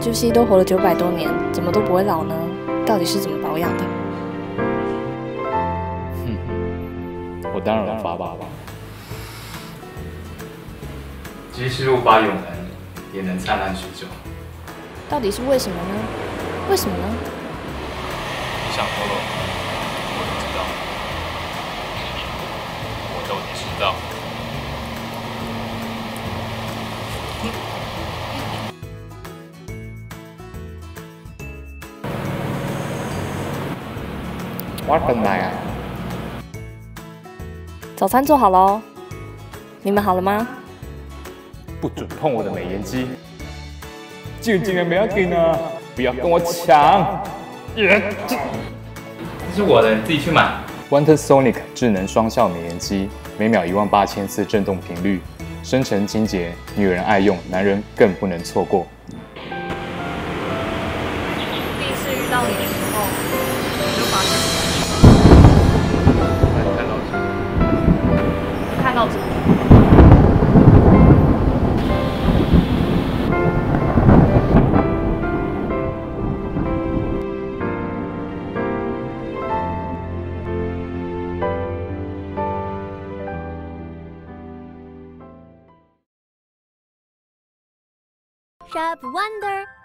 就西都活了九百多年，怎么都不会老呢？到底是怎么保养的？哼，我当然能发爸爸。即使无法永恒，也能灿烂许久。到底是为什么呢？为什么呢？你想透露，我等来啊！早餐做好喽，你们好了吗？不准碰我的美颜机！就竟然没要给呢！不要跟我抢！这是我的，你自己去买。Wonder Sonic 智能双效美颜机，每秒一万八千次震动频率，深沉清洁，女人爱用，男人更不能错过。第一次遇到你的时候，？Shop Wonder。